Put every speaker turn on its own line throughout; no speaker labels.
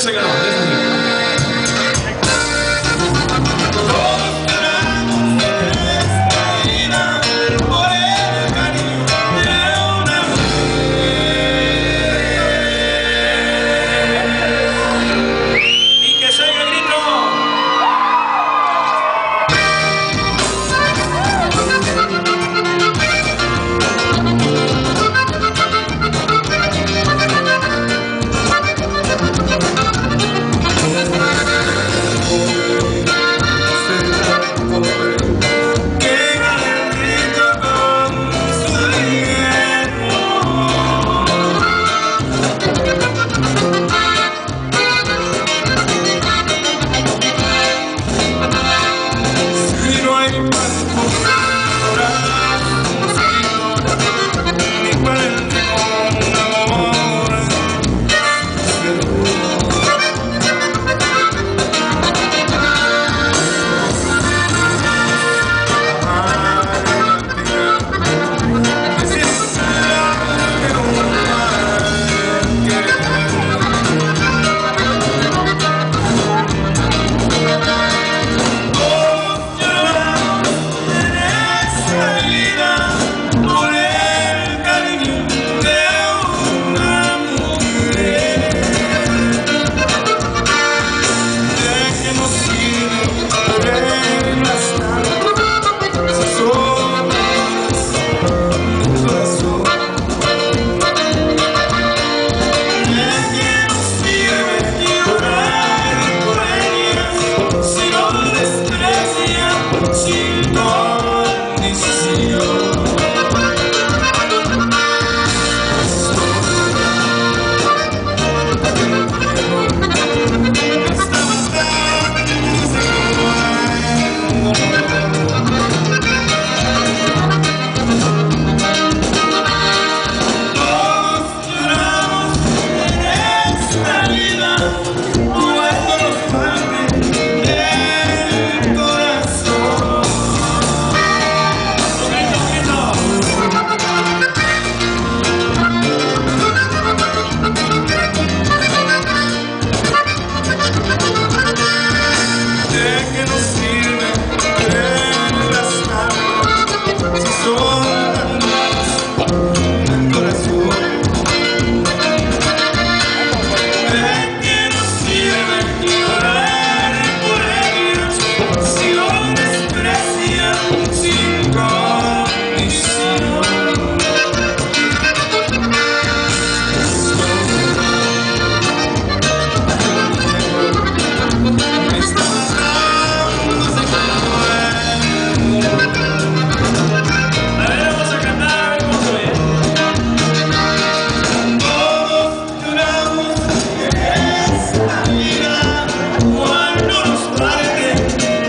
sing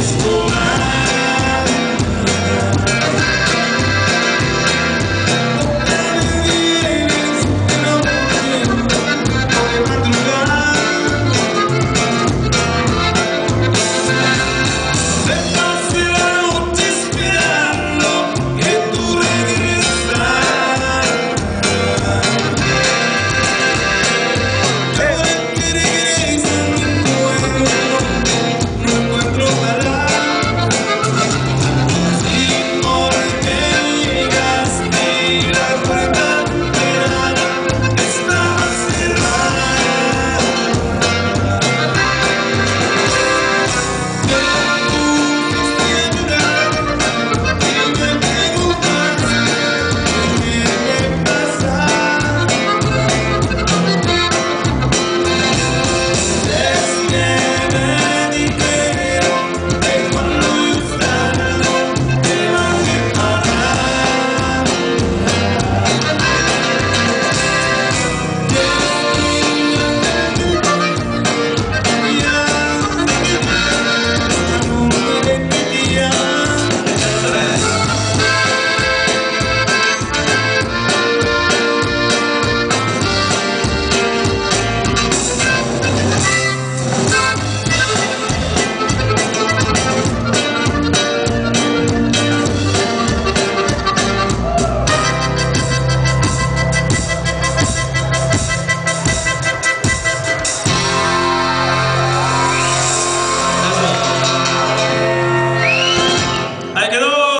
School